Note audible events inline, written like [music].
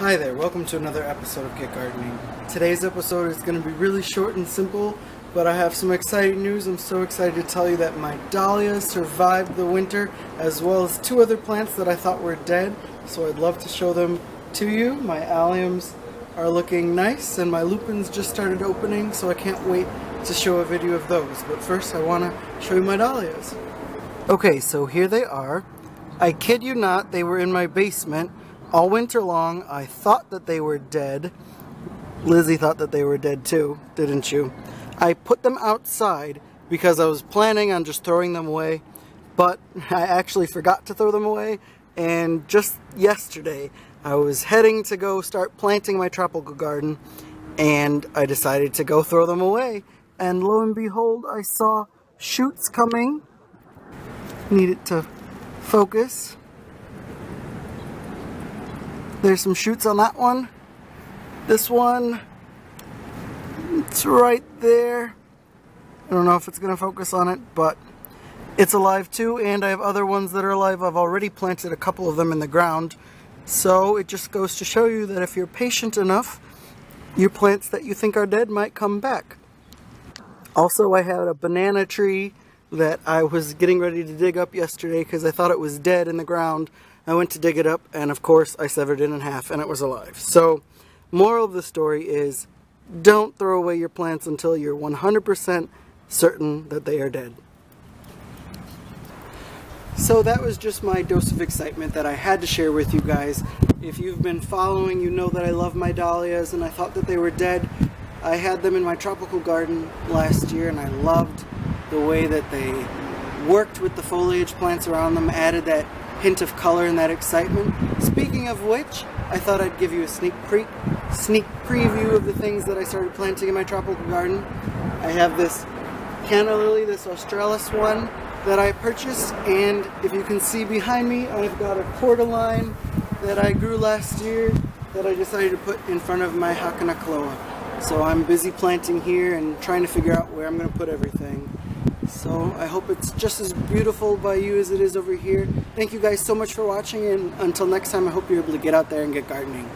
Hi there, welcome to another episode of Get Gardening. Today's episode is going to be really short and simple, but I have some exciting news. I'm so excited to tell you that my dahlias survived the winter, as well as two other plants that I thought were dead, so I'd love to show them to you. My alliums are looking nice, and my lupins just started opening, so I can't wait to show a video of those. But first, I want to show you my dahlias. Okay, so here they are. I kid you not, they were in my basement all winter long. I thought that they were dead. Lizzie thought that they were dead too, didn't you? I put them outside because I was planning on just throwing them away, but [laughs] I actually forgot to throw them away, and just yesterday I was heading to go start planting my tropical garden, and I decided to go throw them away, and lo and behold, I saw shoots coming. Need it to focus. There's some shoots on that one. This one, it's right there. I don't know if it's going to focus on it, but it's alive too, and I have other ones that are alive. I've already planted a couple of them in the ground. So it just goes to show you that if you're patient enough, your plants that you think are dead might come back. Also, I had a banana tree that I was getting ready to dig up yesterday because I thought it was dead in the ground. I went to dig it up and of course I severed it in half and it was alive. So moral of the story is don't throw away your plants until you're 100% certain that they are dead. So that was just my dose of excitement that I had to share with you guys. If you've been following, you know that I love my dahlias and I thought that they were dead. I had them in my tropical garden last year and I loved the way that they worked with the foliage plants around them, added that hint of color and that excitement. Speaking of which, I thought I'd give you a sneak pre sneak preview of the things that I started planting in my tropical garden. I have this canna lily, this australis one that I purchased, and if you can see behind me, I've got a cordyline that I grew last year that I decided to put in front of my Hakonechloa. So I'm busy planting here and trying to figure out where I'm going to put everything. So I hope it's just as beautiful by you as it is over here. Thank you guys so much for watching and until next time I hope you're able to get out there and get gardening.